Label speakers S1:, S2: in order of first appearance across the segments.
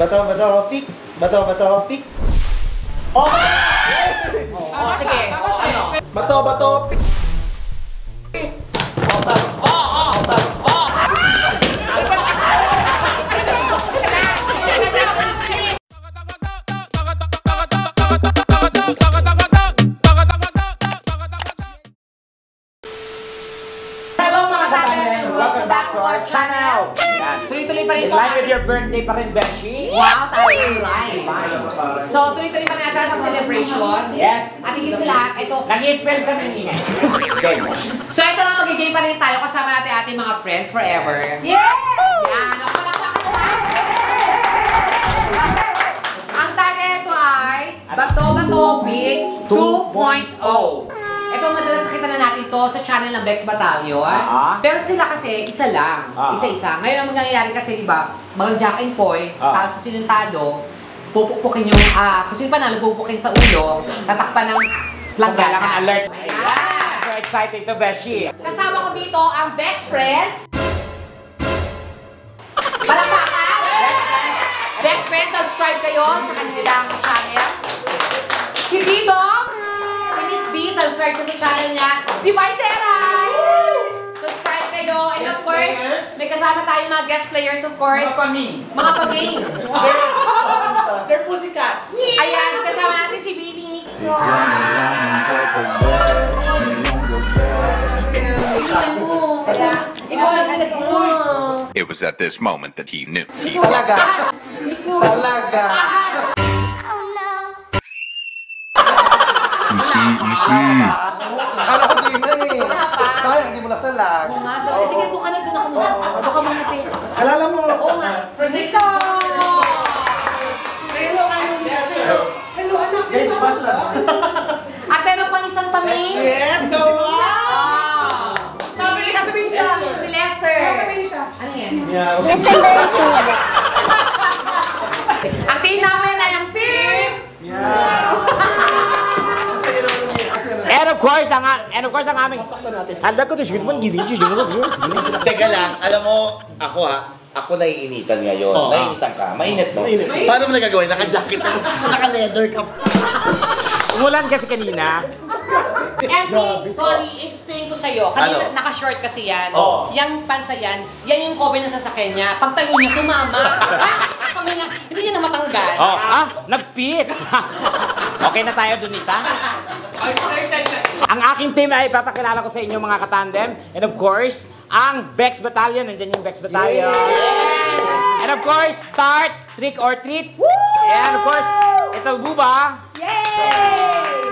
S1: Bato, bato, pick. Bato, bato, pick.
S2: Oh, sige. Ano?
S1: Bato, bato, pick.
S3: Pa rin po.
S2: line with your birthday pa rin, Beshi.
S3: Wow, tayo yung live. So, tuloy-tuloy pa natin ang celebration.
S2: Yes.
S3: At higit sa lahat, ito.
S2: Nag-i-spell ka ng. Good.
S3: So, ito na magiging pa rin tayo kasama natin ating mga friends forever. Yeah! Yan. Ako palakpakan naman. Ang tag ito ay Bato Bato Big 2.0. Ito madalas kita na natin to sa channel ng Bex Battalion.
S2: Ah.
S3: Pero sila kasi isa lang.
S2: Ah.
S3: Isa-isa. Ngayon ang mangyayari kasi, di ba, mga Jack and Poy,
S2: Ah.
S3: tapos talo, pupukpukin yung, ah, kung sino panalo, pupukpukin sa ulo, tatakpan ng
S2: Kailangan
S3: langgana.
S2: alert.
S3: Ayan.
S2: So exciting to, Beshi.
S3: Kasama ko dito ang Bex Friends. Palakpakan! Bex Friends, subscribe kayo sa kanilang channel. Si B, subscribe ko sa channel niya. Divine Teray! Subscribe kayo. And of course, may kasama tayo mga guest players of course.
S2: kami.
S3: Mga paming.
S1: They're pussycats.
S3: Ayan, kasama natin si Bibi Nico. Ayan. Ikaw ang pinag
S4: It was at this moment that he knew. He
S1: Talaga. Talaga.
S5: Easy.
S1: Akala ko di na eh. Sayang, hindi mo nasalag.
S3: Oo nga, so, sige, doon ka na, doon ako muna. Doon ka muna, te.
S1: Alala mo.
S3: Oo nga. Dito!
S1: Hello, anak. Sino ba sila?
S3: At meron pang isang paming.
S1: Yes, go
S3: Ah.
S1: Sabi, sasabihin siya.
S3: Si Lester.
S1: Sasabihin siya.
S3: Ano yan?
S1: Yeah.
S3: Ang team
S2: And of course, ang and of course ang aming Handa ko to shit man gidi gidi
S6: Teka lang, alam mo, ako ha, ako naiinitan ngayon.
S1: Oo.
S6: Naiinitan ka. Mainit, no?
S1: Mainit.
S6: Paano mo nagagawin? Naka-jacket ka, naka-leather ka.
S2: Umulan kasi kanina.
S3: MC, sorry, explain ko sa'yo. Kanina,
S6: Ano?
S3: naka-short kasi yan.
S6: Oo.
S3: Yang pansa yan, yan yung cover ng sasakyan niya. Pag tayo niya, sumama. Ah, Kami nga, hindi niya na matanggal.
S2: Oh, ah, nagpit. okay na tayo, Dunita. Ang aking team ay papakilala ko sa inyo mga katandem. And of course, ang Bex Battalion. Nandiyan yung Bex Battalion. And of course, start, trick or treat. And of course, ito Buba.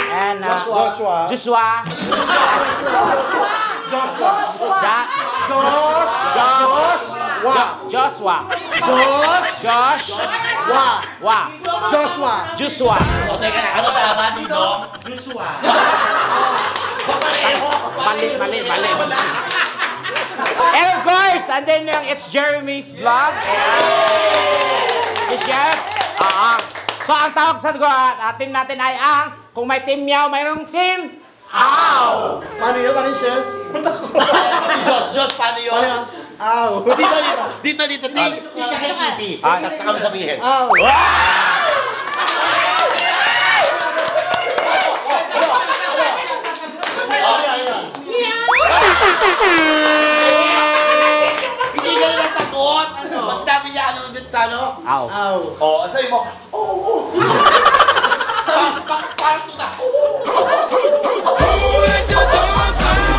S2: And uh,
S1: Joshua.
S2: Joshua.
S3: Joshua!
S2: Ja-
S1: Josh.
S2: Josh.
S1: Wa.
S2: Joshua.
S1: Josh.
S2: Josh.
S1: Wa.
S2: Wa.
S1: Joshua.
S2: Joshua.
S6: Teka ano tama dito? Joshua.
S2: Mali, mali, mali. And of course, and then yung It's Jeremy's vlog. Si Chef. Ah, ah. So, ang tawag sa uh, team natin ay ang, kung may team meow, mayroong team Ow!
S1: Paano yun? Paano yun, chef?
S6: Diyos, Diyos, paano yun?
S1: Ow.
S6: Dito, dito, dito, dito. Tika kay Kitty.
S2: Ah,
S6: Tapos saka mo sabihin.
S1: Ow.
S6: Hindi ka na sagot. Mas dami niya ano dito sa ano?
S2: Ow.
S1: Ow.
S6: Oo, sabi mo, oo, oo. Sabi, pa- parang tuta.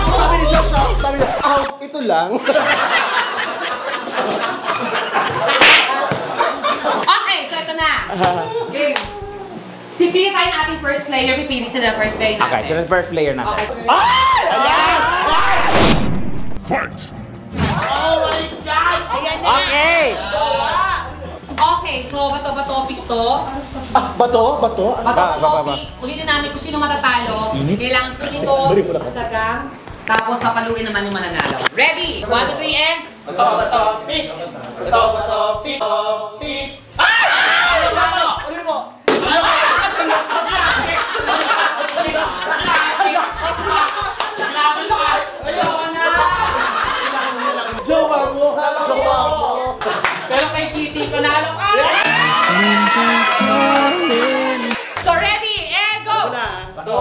S1: Sabi ni Joshua, sabi niya, ow, ito lang.
S3: Okay, so ito na. Game. Pipili tayo ng ating first player. Pipili sila ng first player natin.
S2: Okay, so let's first player natin.
S3: Okay.
S2: Ayan!
S5: Fight!
S6: Oh my God!
S3: Ayan na.
S2: Okay!
S3: Okay, so bato ba topic to?
S1: Ah, bato? Bato?
S3: Bato ba
S2: Ba- ba- ba-
S3: topic? Ulitin namin kung sino matatalo. Kailangan
S1: na ako.
S3: sa gang. Tapos papaluin naman yung mananalo. Ready? 1, 2, 3, and...
S6: Bato, bato, pick! Bato, bato, pick! Pick!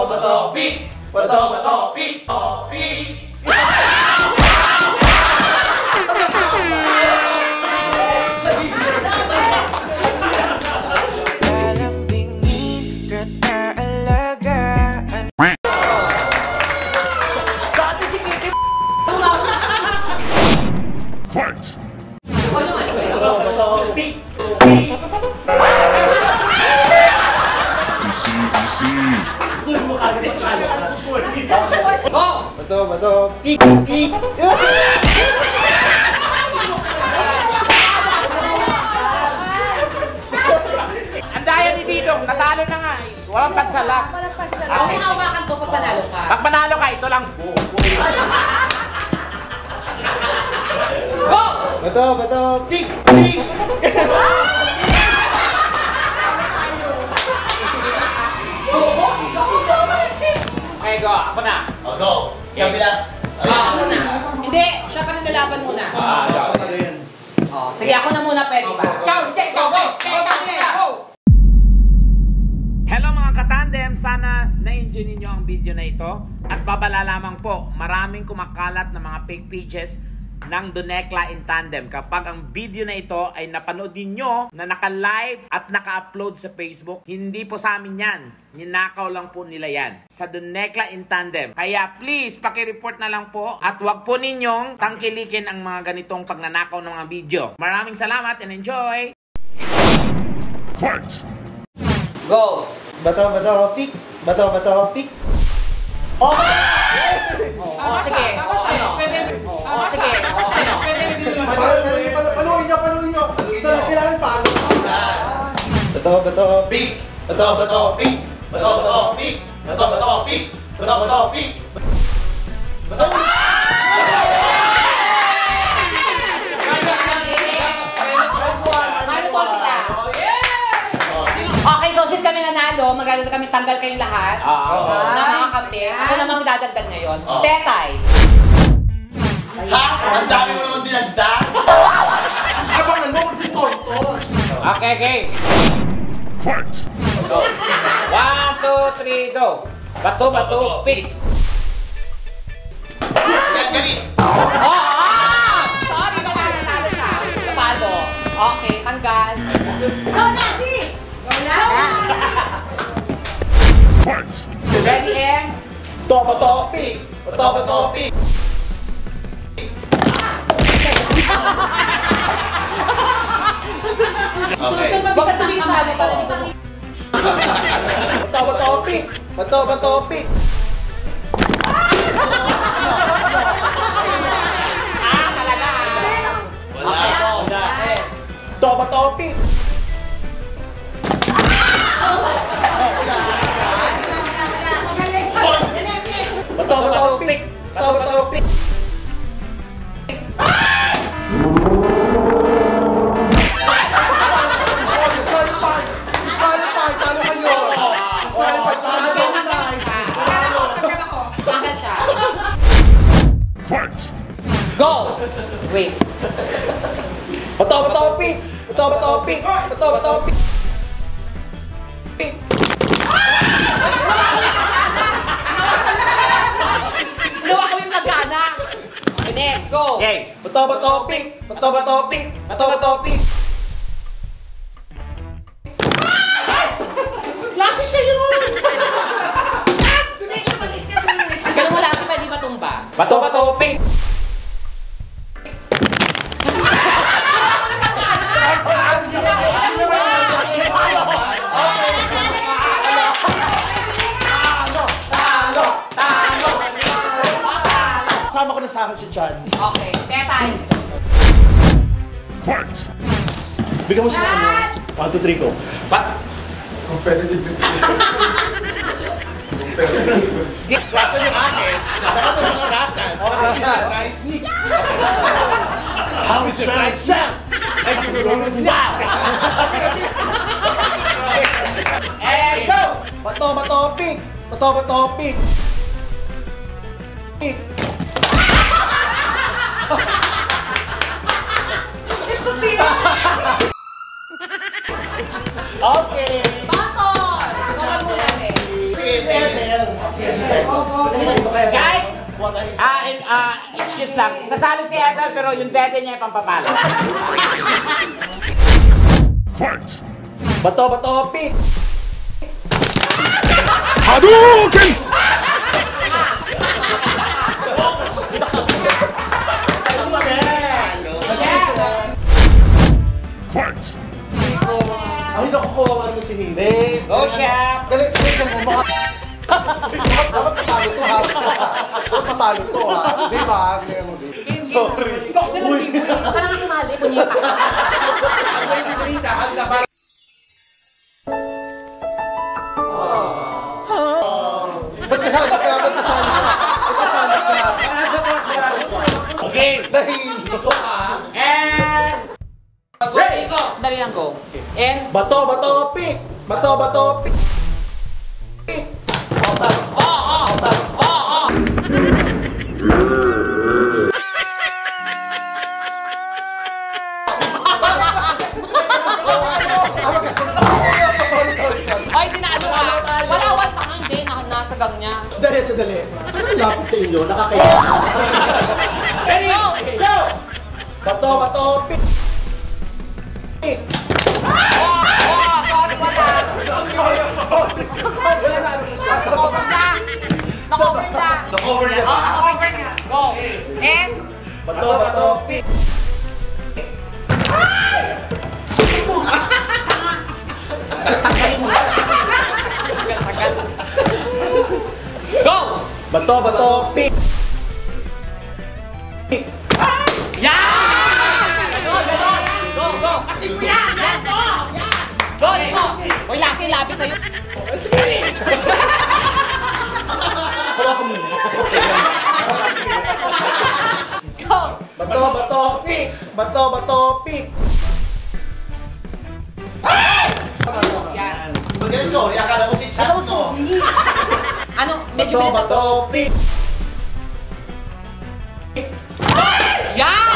S1: Bato, bato, pick! Bato, bato, pick! Oh,
S3: ka,
S2: ito lang.
S3: Go!
S1: Bato, bato, pick! Pick!
S2: Okay, go. Ako na.
S1: Oh, go! Kabila!
S3: Ah, ako na. Hindi, siya pa rin lalaban muna.
S2: Ah, go.
S3: Oh, sige, ako na muna, pwede ba? Ikaw, go, go! Go, go, go!
S2: Hello mga katandem! Sana na-enjoy ninyo ang video na ito. At babala lamang po, maraming kumakalat na mga fake pages ng Donekla in Tandem. Kapag ang video na ito ay napanood ninyo na naka-live at naka-upload sa Facebook, hindi po sa amin yan. Ninakaw lang po nila yan. Sa Donekla in Tandem. Kaya please, pakireport na lang po at wag po ninyong tangkilikin ang mga ganitong pagnanakaw ng mga video. Maraming salamat and enjoy!
S7: Fight!
S3: Go!
S1: Bato, bato, pick! Bato, bato, pick!
S3: Oh, sige. Tama siya. Pwede. Oh, sige. Pwede.
S1: Paluin nyo, paluin! Isa lang kailangan palo. Bato, bato, pick! Bato, bato, pick! Bato, bato, pick! Bato, bato, pick! Bato, bato, pick! Bato!
S3: Minus nanalo, maganda kami tanggal kayong lahat.
S2: Ah,
S3: Na mga. Ako namang dadagdag ngayon. Tetay.
S1: Ha? Ang dami mo naman dinagdag! Abangan mo kasi tonto!
S2: Okay, okay.
S7: Fight!
S2: One, two, three, go. Bato, bato, pick.
S1: Yan, galing!
S3: Oh, ah! Sorry, baka nanalo siya. Napalo. Okay, tanggal. Go, Nasi! Go, Nasi!
S7: Fight!
S3: Ready, and...
S1: Pick! Bato, bato, pick! Okay.
S3: Bakit tumingin sa akin para dito?
S1: Bato, bato, pick! Bato, Bato!
S3: Ginawa ko yung nagana. Okay. Go.
S2: Okay.
S1: Bato, bato, pick! Bato, bato, pick! Bato, bato, pick! Lasi siya yun!
S3: Ganun wala si pwede matumba.
S2: Bato, bato, pick.
S1: Kasama ko na sa akin si Chan.
S3: Okay, tetay.
S7: Fight!
S1: Bigyan mo siya ng ano. 1, 2, 3, go.
S2: Bat
S1: Competitive. Rasan yung akin. Mo yung rasan. Surprise me. How is surprise Sam? Thank you for doing Wow!
S2: And go!
S1: Bato, bato, pick! Bato, bato, pick! Pick! Okay.
S3: Batol! Ikaw muna eh.
S2: Guys, ah, in, ah, excuse lang. Sasali si Ethel pero yung dede niya ay pampapalo.
S7: Fight!
S1: Bato, bato, pick!
S7: Hadouken!
S1: Ay, naku, kawawa naman si Nene.
S2: Go, chef!
S1: Dali, dali lang mo. Baka... Dapat patalo to, ha? Dapat patalo to, ha? Di ba? Ganyan mo. Sorry. Uy.
S3: Huwag ka naman sumali, punyeta.
S1: Ay, si Dorita, handa? Ba't kasama ka? Ba't kasama ka? Ba't kasama ka?
S2: Okay,
S1: Nahilo ka?
S2: and...
S3: Dali lang go. And,
S1: Bato, bato, pick! Bato, bato, pick! Pick! Bato, bato, pick!
S3: go!
S1: Bato, bato, pick!
S3: Go, dito. Uy, laki, lapit sa'yo.
S1: Bato, bato, pick! Bato, bato, pick!
S3: Yan.
S6: Magaling sorry, akala mo si Chat mo.
S3: Ano, medyo
S1: Bato,
S3: bilis
S1: bato,
S3: ako.
S1: pick!
S3: Yan!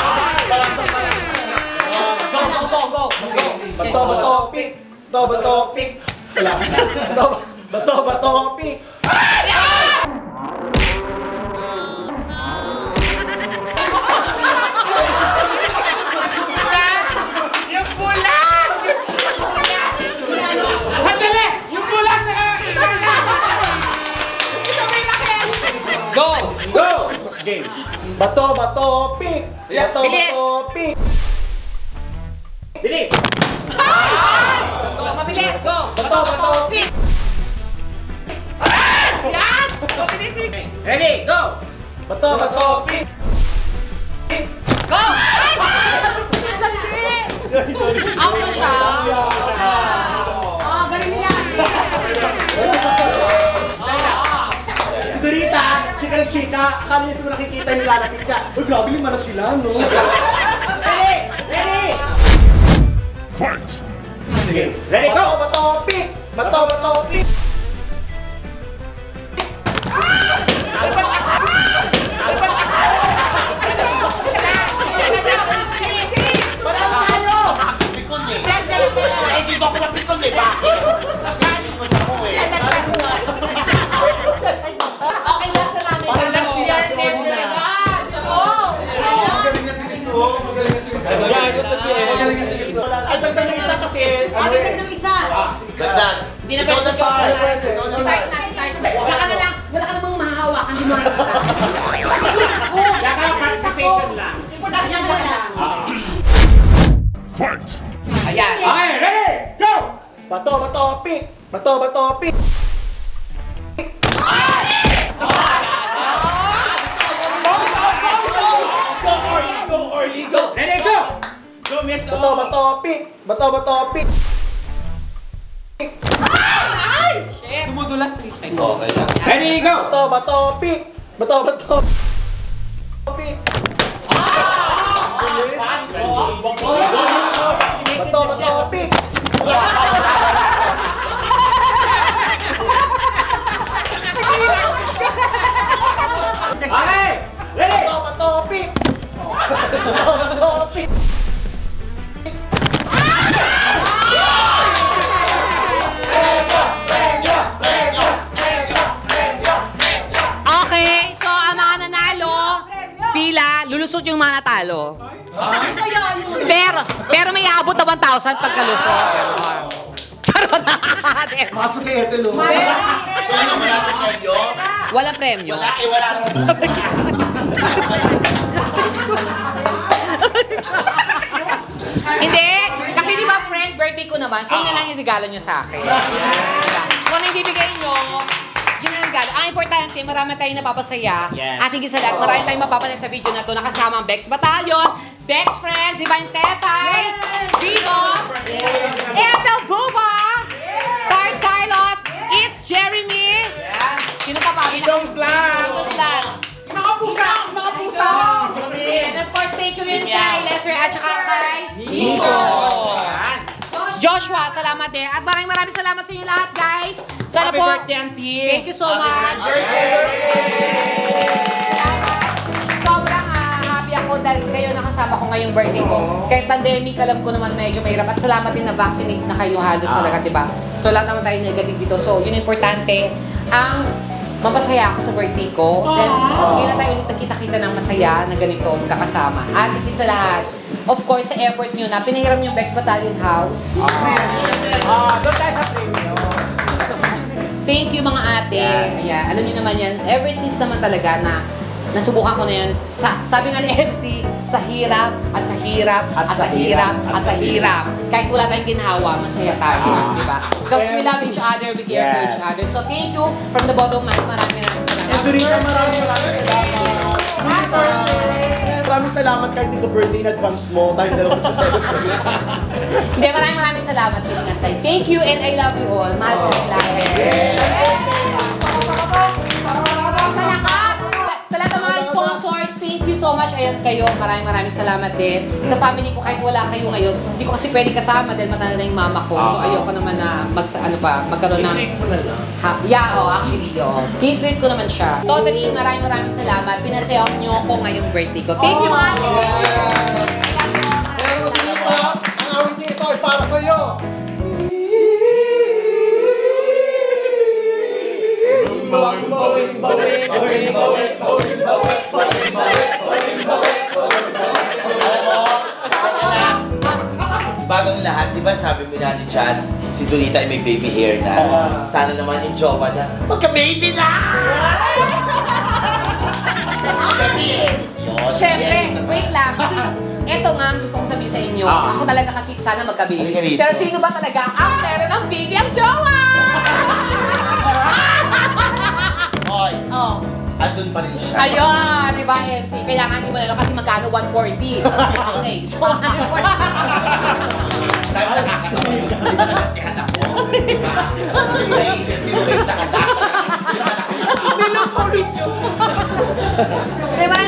S3: Go, go, go, go. Go.
S1: Bato, bato, pick! Bato, bato, pick! Wala ka na. Bato, bato, bato, pick!
S3: Go!
S2: Go! Game.
S1: Bato, bato, pick! Bato,
S3: Bilis.
S1: bato, pick!
S2: Bilis!
S3: Go, mabilis. Go.
S1: Bato, bato,
S3: pick. Yan! Mabilis, pick.
S2: Ready, go!
S1: Bato, bato, pick!
S3: Go! Out na siya. Ah,
S1: ng chika, akala niya ito nakikita yung lalapit ka. Uy, grabe lima na sila, no?
S2: Ready! Ready!
S7: Fight!
S2: Sige. Ready,
S1: Bato,
S2: go!
S1: bato, pick! Bato, bato, pick!
S6: Dito ako napikon eh. Bakit? Pikon ako eh.
S3: Na
S1: si Miss O, magaling si Miss O. Magaling na si. Ay, dagdag na isa kasi.
S3: Ah, dagdag ng isa.
S6: Dagdag.
S2: Hindi na pwede.
S6: Ikaw na,
S3: Si Tart na, si Tart. Tsaka na lang, wala ka namang mahahawakan, hindi mo makikita.
S2: Yan ka participation lang.
S3: Importante yan na lang.
S7: Fight!
S3: Ayan.
S2: Okay, ready, go!
S1: Bato, bato, pick! Bato, bato, pick! Bato, bato, pick! Bato, bato, pick!
S3: Shit.
S2: Ready, go!
S1: Bato, bato, pick! Bato, bato, pick! Bato, bato, pick!
S2: Okay, ready!
S1: Bato, bato, pick! Bato, bato, pick!
S3: mananalo. Pero, pero may aabot na 1,000 pagkalusot. Charot na.
S1: Kaso si Ethel, oh.
S6: So, ano, wala nang kayo?
S3: Walang premyo.
S6: Wala, eh, wala nang
S3: Hindi! Kasi di ba friend, birthday ko naman, so yun na lang yung regalo nyo sa akin. Kung ano yung bibigay nyo, yun ang regalo. Ang importante, marami tayong napapasaya.
S2: Yes.
S3: At higit sa lahat, marami tayong mapapasaya sa video na to nakasama ang Bex Battalion, Bex Friends, Divine Tetay, Dino, Ethel Buba, Tart Carlos, It's Jeremy, Sino pa pa?
S2: Idong Blanc.
S3: Idong Blanc.
S6: Mga pusa! Mga pusa!
S3: And of course, thank you rin kay Lesser at saka kay Nico. Joshua, salamat din. At maraming maraming salamat sa inyo lahat, guys. Sana
S2: Happy
S3: po.
S2: birthday, Auntie.
S3: Thank you so much. Sobrang ah, happy ako dahil kayo nakasama ko ngayong birthday ko. Kahit pandemic, alam ko naman medyo mahirap. At salamat din na vaccinate na kayo halos talaga, di ba? So lahat naman tayo negative dito. So yun importante. Ang mapasaya ako sa birthday ko. Hindi na tayo ulit nagkita-kita ng masaya na ganito, magkakasama. At higit sa lahat, of course, sa effort nyo na pinahiram yung Bex Battalion House.
S2: Ah, doon tayo sa premyo.
S3: Thank you mga ate. Ayan, alam niyo naman yan, ever since naman talaga na nasubukan ko na yan, sa, sabi nga ni MC, sa hirap, at sa hirap, at, sa hirap, at sa hirap. Kahit wala tayong ginhawa, masaya tayo,
S2: Ah.
S3: di ba? Because we love each other, we care for
S2: Yes.
S3: each other. So thank you from the bottom of my heart. Maraming maraming salamat.
S1: Rita, maraming maraming salamat. Maraming salamat kahit dito birthday in advance mo. Tayo dalawa sa-celebrate.
S3: Hindi, maraming maraming salamat, Kiling Asay. Thank you and I love you all. Mahal ko rin lahat. So much. Ayan kayo, maraming maraming salamat din. Sa family ko, kahit wala kayo ngayon, hindi ko kasi pwede kasama dahil matanda na yung mama ko. So ayoko naman na mag, ano pa, magkaroon ng...
S1: I-treat mo na lang.
S3: Ha, yeah, oh, actually, oh. Tinitreat ko naman siya. Totally, maraming maraming salamat. Pinasaya niyo ako ngayong birthday ko. Thank you, mga
S1: Pero dito, ang awit nito ay para sa'yo. Bawing, bawing, bawing, bawing, bawing, bawing, bawing, bawing,
S6: Bagong lahat, di ba sabi mo na ni Chan, si Donita ay may baby hair na. Sana naman yung jowa na, magka-baby na! Sabihin!
S3: Siyempre, wait lang. Kasi eto nga ang gusto kong sabihin sa inyo.
S2: Ah.
S3: Ako talaga kasi sana magka-baby.
S6: Magka-baby.
S3: Pero sino ba talaga ang meron ng baby ang jowa?
S6: andun pa rin siya.
S3: Ayun, di ba, MC? Kailangan nyo malalo kasi magkano 140. Okay, so 140.
S6: Sabi na kakatawa ko rin yun. Diba?